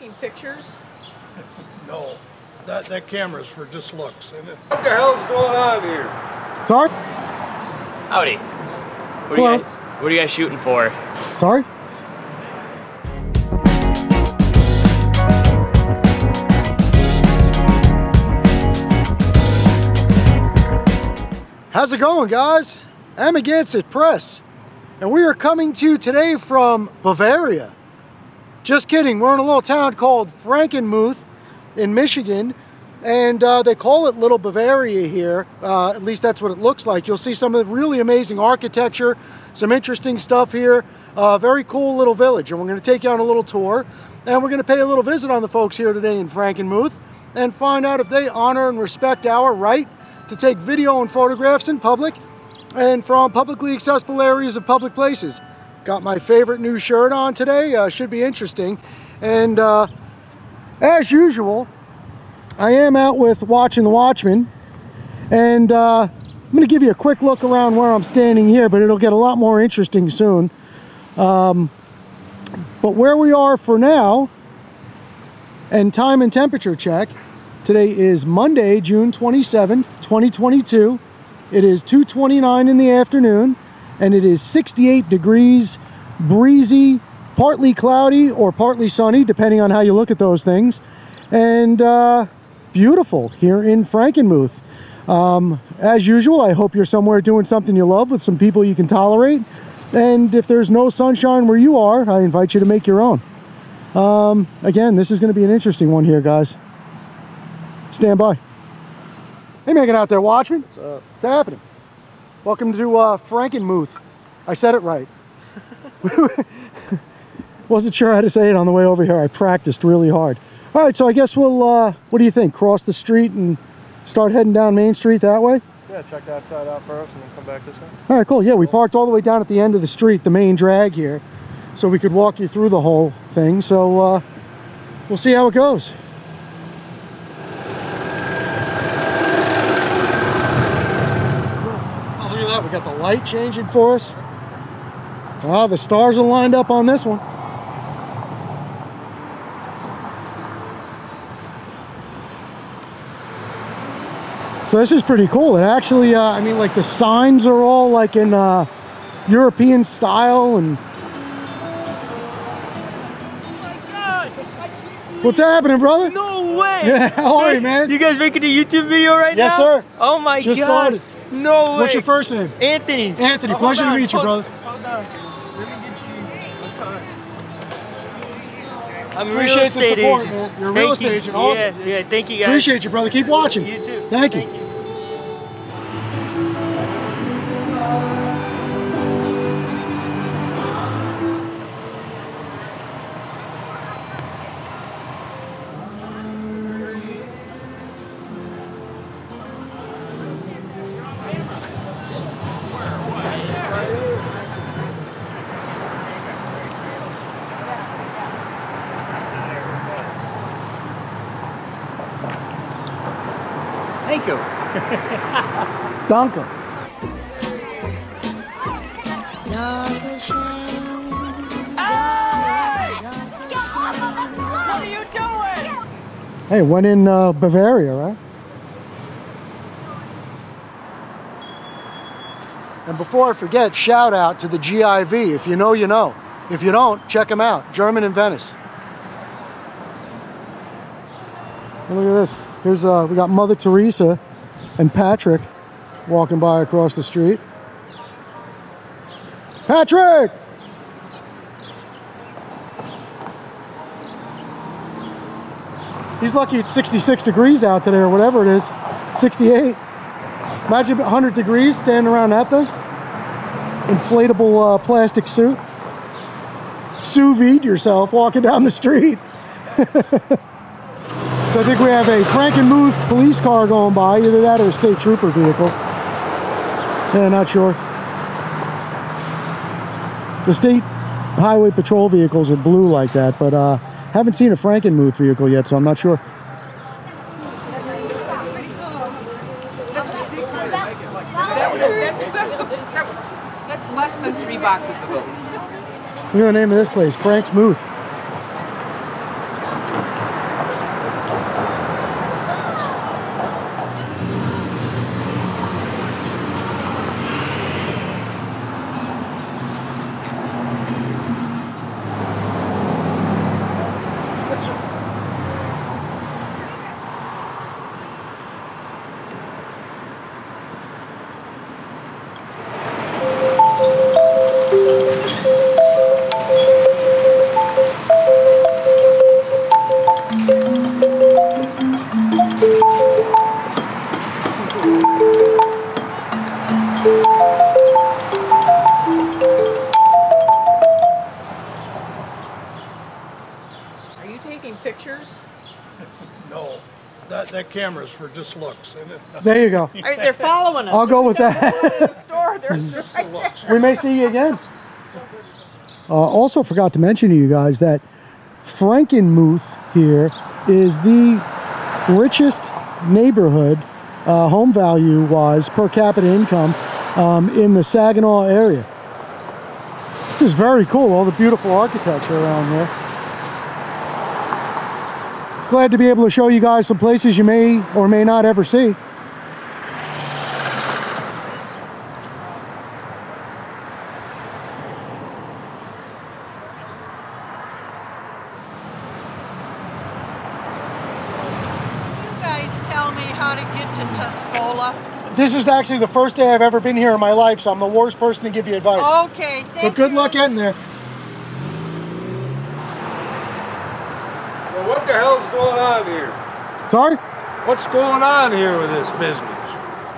taking pictures? No, that, that camera's for just looks. And it's, What the hell's going on here? Sorry? Howdy. What are, you guys, what are you guys shooting for? Sorry? How's it going, guys? Amagansett Press, and we are coming to you today from Bavaria. Just kidding, we're in a little town called Frankenmuth in Michigan, and uh, they call it Little Bavaria here. Uh, at least that's what it looks like. You'll see some of the really amazing architecture, some interesting stuff here. Uh, very cool little village, and we're going to take you on a little tour, and we're going to pay a little visit on the folks here today in Frankenmuth and find out if they honor and respect our right to take video and photographs in public and from publicly accessible areas of public places. Got my favorite new shirt on today, uh, should be interesting. And uh, as usual, I am out with Watching the Watchmen. And uh, I'm going to give you a quick look around where I'm standing here, but it'll get a lot more interesting soon. Um, but where we are for now, and time and temperature check, today is Monday, June 27th, 2022. It is 2.29 in the afternoon, and it is 68 degrees, breezy, partly cloudy or partly sunny, depending on how you look at those things. And uh, beautiful here in Frankenmuth. Um, as usual, I hope you're somewhere doing something you love with some people you can tolerate. And if there's no sunshine where you are, I invite you to make your own. Um, again, this is going to be an interesting one here, guys. Stand by. Hey, making out there, Watchman. What's up? What's happening? Welcome to uh, Frankenmuth. I said it right. Wasn't sure how to say it on the way over here. I practiced really hard. All right, so I guess we'll, uh, what do you think? Cross the street and start heading down Main Street that way? Yeah, check that side out first and then come back this way. All right, cool. Yeah, we parked all the way down at the end of the street, the main drag here, so we could walk you through the whole thing. So uh, we'll see how it goes. Oh, look at that. We got the light changing for us. Oh, the stars are lined up on this one. So this is pretty cool. It actually, uh, I mean, like the signs are all like in uh, European style and. What's happening, brother? No way! Yeah, how are you, man? You guys making a YouTube video right Yes, now? Yes, sir. Oh my god! Just god! started. No way! What's your first name? Anthony. Anthony. Oh, Pleasure to meet you, brother. Hold on. Let me get you. I'm a Appreciate real the support, agent. man. You're a Thank real you. estate agent. Awesome. Yeah, yeah. Thank you guys. Appreciate you, brother. Keep watching. You too. Thank you. Thank you. You doing? Hey, went in uh, Bavaria, right? And before I forget, shout out to the GIV. If you know, you know. If you don't, check them out. German in Venice. Look at this. Here's uh, we got Mother Teresa and Patrick walking by across the street. Patrick! He's lucky it's 66 degrees out today or whatever it is. 68. Imagine 100 degrees standing around that thing. Inflatable uh, plastic suit. Sous vide yourself walking down the street. so I think we have a Frankenmuth police car going by, either that or a state trooper vehicle. Yeah, not sure. The state highway patrol vehicles are blue like that, but uh, haven't seen a Frankenmuth vehicle yet, so I'm not sure. That's, that's, the, that, that's less than three boxes of oats. Look at the name of this place, Frank's Muth. Camera's for just looks. There you go. All right, they're following us. I'll go with that. the store. They're just right there. we may see you again. Uh, also forgot to mention to you guys that Frankenmuth here is the richest neighborhood, uh, home value wise, per capita income um, in the Saginaw area. This is very cool, all the beautiful architecture around there. Glad to be able to show you guys some places you may or may not ever see. You guys tell me how to get to Tuscola. This is actually the first day I've ever been here in my life, so I'm the worst person to give you advice. Okay, thank but good you. luck getting there. What the hell's going on here? Sorry? What's going on here with this business?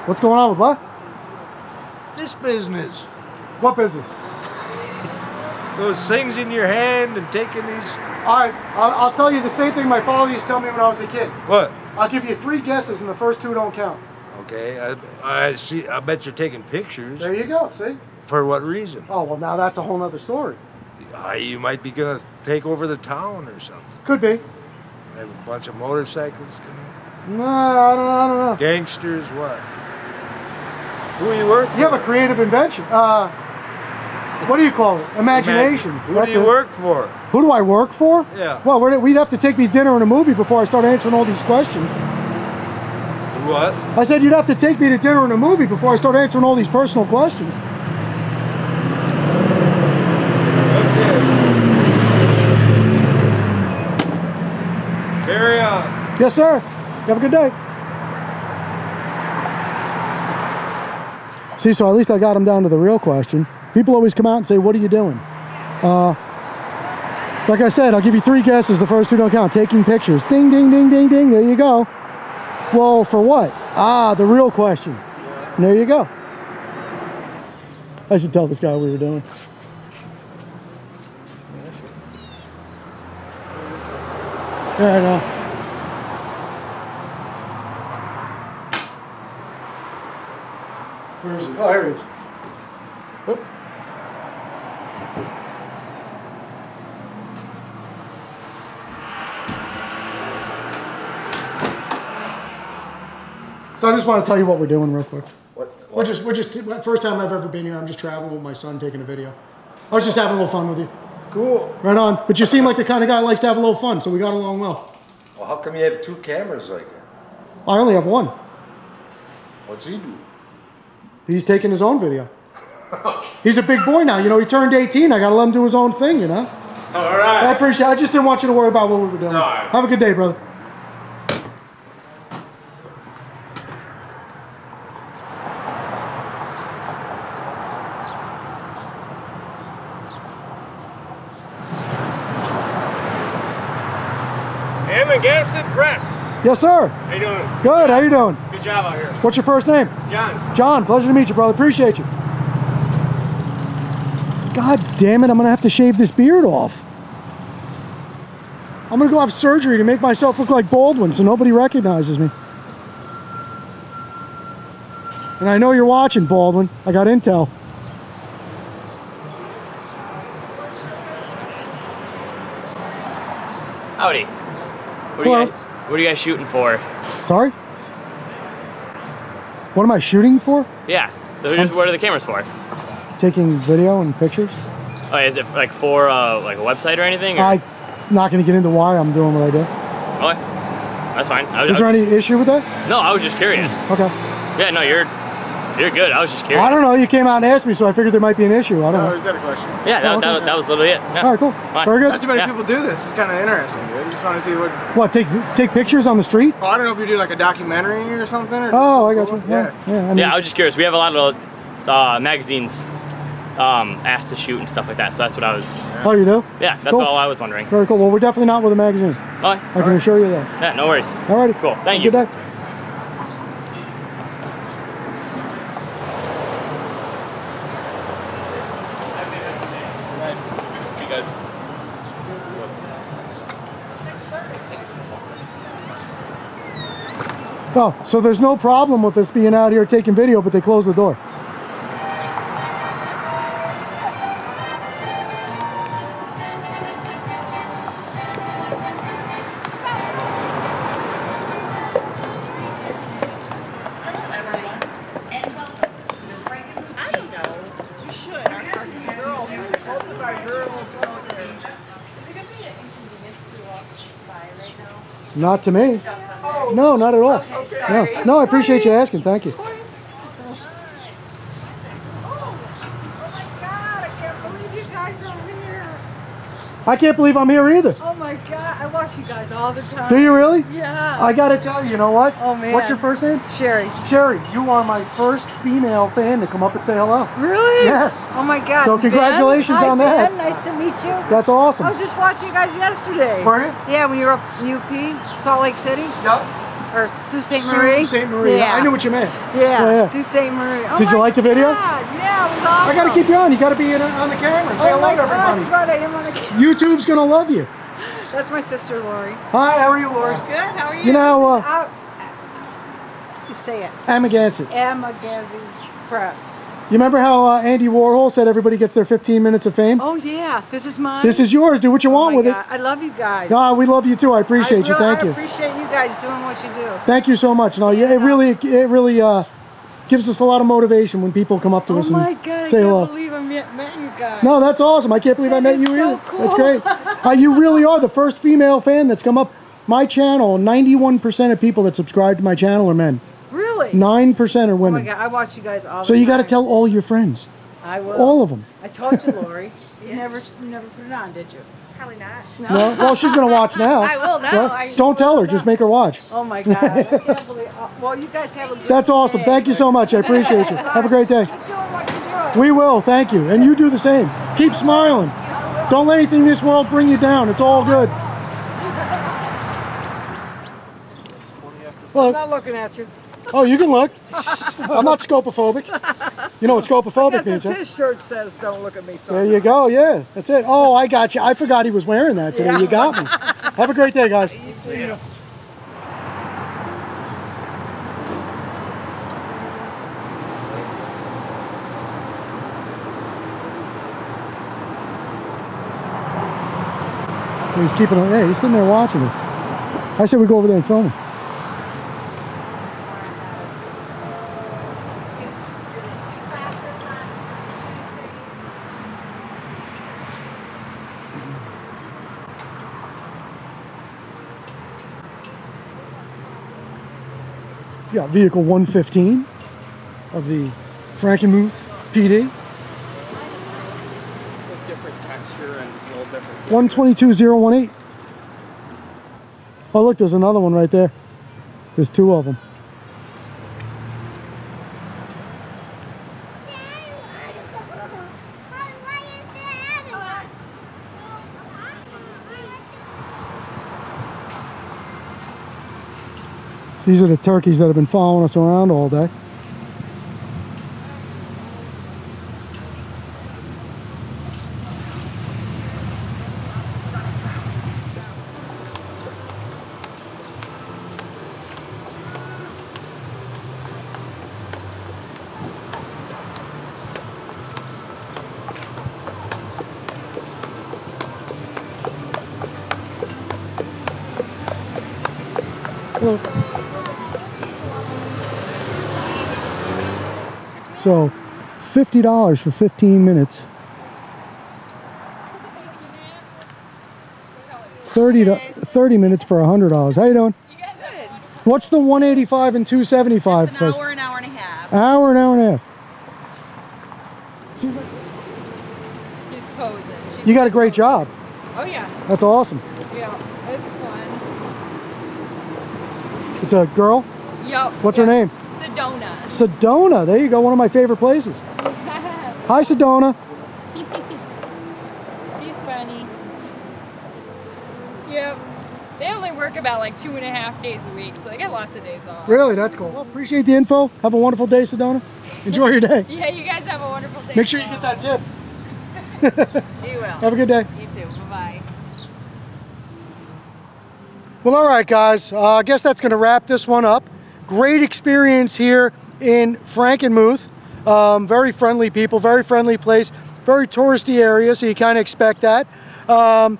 What's going on with what? This business. What business? Those things in your hand and taking these. All right, I'll, I'll tell you the same thing my father used to tell me when I was a kid. What? I'll give you three guesses, and the first two don't count. Okay, I, I see. I bet you're taking pictures. There you go. See? For what reason? Oh well, now that's a whole other story. Uh, you might be gonna take over the town or something. Could be. Have a bunch of motorcycles coming. in. No, I don't, I don't know. Gangsters, what? Who you work? You have a creative invention. Uh, what do you call it? Imagination. Who That's do you it. work for? Who do I work for? Yeah. Well, we'd have to take me dinner and a movie before I start answering all these questions. What? I said you'd have to take me to dinner and a movie before I start answering all these personal questions. Okay. Carry on. Yes, sir. You have a good day. See, so at least I got him down to the real question. People always come out and say, What are you doing? Uh, like I said, I'll give you three guesses. The first two don't count. Taking pictures. Ding, ding, ding, ding, ding. There you go. Well, for what? Ah, the real question. There you go. I should tell this guy what we were doing. Yeah, I know. Where is he? Oh, there he is. Oop. So I just want to tell you what we're doing real quick. What? We're just, we're just, first time I've ever been here. I'm just traveling with my son, taking a video. I was just having a little fun with you. Cool. Right on. But you seem like the kind of guy who likes to have a little fun, so we got along well. Well, how come you have two cameras like that? I only have one. What's he do? He's taking his own video. He's a big boy now. You know, he turned 18. I got to let him do his own thing, you know? All right. I appreciate I just didn't want you to worry about what we were doing. All right. Have a good day, brother. Amagansett Press. Yes, sir. How you doing? Good. How you doing? Good job out here. What's your first name? John. John. Pleasure to meet you, brother. Appreciate you. God damn it. I'm going to have to shave this beard off. I'm going to go have surgery to make myself look like Baldwin so nobody recognizes me. And I know you're watching, Baldwin. I got intel. Howdy. What are, Hello. you guys, what are you guys shooting for? Sorry? What am I shooting for? Yeah. Those are just, what are the cameras for? Taking video and pictures? Oh, is it like for uh, like a website or anything? Or? I'm not going to get into why I'm doing what I do. Okay. That's fine. I was, Is there any issue with that? No, I was just curious. Okay. Yeah, no, you're you're good. I was just curious. I don't know. You came out and asked me, so I figured there might be an issue. I don't know. is that a question? Yeah, that, Oh, okay. that, that was literally it. Yeah. All right, cool. Fine. Very good. Not too many Yeah. people do this. It's kind of interesting, dude. Just want to see what. What? Take take pictures on the street? Oh, I don't know if you do like a documentary or something. Or Oh, I something got you. cool. Yeah, yeah. I mean, Yeah, I was just curious. We have a lot of uh, magazines um, asked to shoot and stuff like that, so that's what I was. oh, you do? Yeah, that's Cool. all I was wondering. Very cool. Well, we're definitely not with a magazine. Okay. I can assure you that. Yeah, no worries. All righty. Cool. Thank Have you. Good day. Oh, so there's no problem with us being out here taking video, but they close the door. Not to me. No, not at all. No, no, I appreciate you asking. Thank you. Oh my god, I can't believe you guys are here. I can't believe I'm here either. Oh my god, I watch you guys all the time. Do you really? Yeah. I gotta tell you, you know what? Oh, man. What's your first name? Sherry. Sherry, you are my first female fan to come up and say hello. Really? Yes. Oh my god. So Ben? congratulations Hi, on that. Ben. Nice to meet you. That's awesome. I was just watching you guys yesterday. Were you? Yeah, when you were up in UP, Salt Lake City, Yep. Or Sault Ste. Marie. Saint Marie. Yeah. I knew what you meant. Yeah, Yeah, yeah. Sault Ste. Marie. Oh Did you like the video? God. Yeah, it was awesome. I gotta keep you on. You gotta be in, on the camera and say oh hello to everybody. That's right, I am on the camera. YouTube's gonna love you. That's my sister Lori. Hi, how are you, Lord? Good, how are you? You know, uh, you say it. Amagansett. Amagazi Press. You remember how uh, Andy Warhol said everybody gets their 15 minutes of fame? Oh yeah, this is mine. This is yours. Do what you Oh want with God, I love you guys. it. Ah, we love you too. I appreciate I you. Thank I you. I appreciate you guys doing what you do. Thank you so much. No, yeah, it really, it really uh, gives us a lot of motivation when people come up to Oh us and God, I say can't hello. believe I met, met you guys. No, that's awesome. I can't believe I That met is you so either. cool. That's great. Uh, you really are the first female fan that's come up. My channel, 91% of people that subscribe to my channel are men. Really? 9% are women. Oh my women. God, I watch you guys all so you got to tell all your friends, I will. all of them. I told you, Lori. You never, you never put it on, did you? Probably not. No? Well, she's going to watch now. I will now. Well, I- don't tell her. Just make her watch. Oh my God, I can't believe. oh, well, you guys have a good That's awesome. day. Thank you so much. I appreciate you. Have a great day. Keep doing what you're doing. We will. Thank you. And you do the same. Keep smiling. Don't let anything in this world bring you down. It's all good. I'm not looking at you. Oh, you can look. I'm not scopophobic. You know what scopophobic means, huh? his shirt says don't look at me, so. There you go. Yeah, that's it. Oh, I got you. I forgot he was wearing that today. You got me. Have a great day, guys. He's keeping on. Yeah, he's sitting there watching us. I said we go over there and film him. Yeah, vehicle 115 of the Frankenmuth PD. different texture and a little different. 122018. Oh, look, there's another one right there. There's two of them. These are the turkeys that have been following us around all day. Look. So, $50 for 15 minutes. 30 to 30 minutes for a $100. How you doing? You Good. What's the 185 and 275 An price? hour, an hour and a half. Hour, an hour and a half. Seems like She's posing. She's you got a great job. Oh yeah, That's awesome. yeah. It's fun. It's a girl. Yup. What's her name? Sedona. Sedona. There you go. One of my favorite places. Hi, Sedona. She's funny. Yep. They only work about like two and a half days a week, so they get lots of days off. Really, that's cool. Well, appreciate the info. Have a wonderful day, Sedona. Enjoy your day. Yeah, you guys have a wonderful day. Make sure you get that tip. She will. Have a good day. You too. Bye bye. Well, all right, guys. Uh, I guess that's going to wrap this one up. Great experience here in Frankenmuth. Um, very friendly people, very friendly place, very touristy area, so you kind of expect that. Um,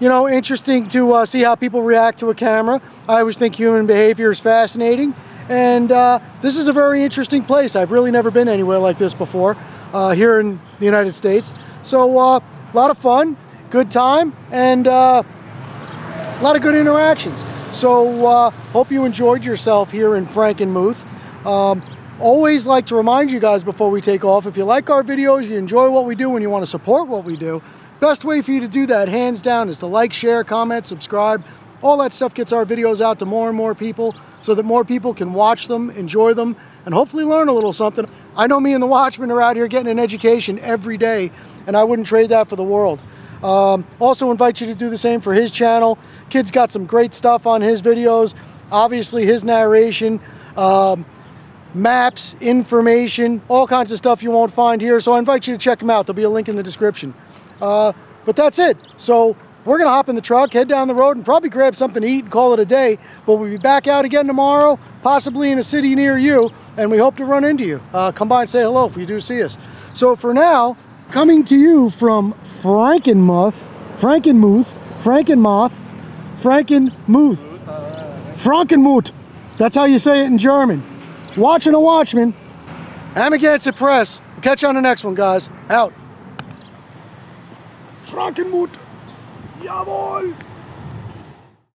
you know, interesting to uh, see how people react to a camera. I always think human behavior is fascinating. And uh, this is a very interesting place. I've really never been anywhere like this before uh, here in the United States. So uh, a lot of fun, good time, and uh, a lot of good interactions. So uh, hope you enjoyed yourself here in Frankenmuth. Um, always like to remind you guys before we take off, if you like our videos, you enjoy what we do, and you want to support what we do, best way for you to do that, hands down, is to like, share, comment, subscribe. All that stuff gets our videos out to more and more people so that more people can watch them, enjoy them, and hopefully learn a little something. I know me and the Watchmen are out here getting an education every day, and I wouldn't trade that for the world. Um, also invite you to do the same for his channel. Kid's got some great stuff on his videos. Obviously his narration, um, maps, information, all kinds of stuff you won't find here. So I invite you to check him out. There'll be a link in the description. Uh, but that's it. So we're going to hop in the truck, head down the road, and probably grab something to eat and call it a day. But we'll be back out again tomorrow, possibly in a city near you, and we hope to run into you. Uh, come by and say hello if you do see us. So for now, coming to you from Frankenmuth, Frankenmuth, Frankenmoth, Frankenmuth, Frankenmuth. That's how you say it in German. Watching a Watchman. Amagansett Press. We'll catch you on the next one, guys. Out. Frankenmuth. Jawohl!